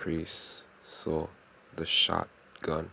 priest saw the shotgun.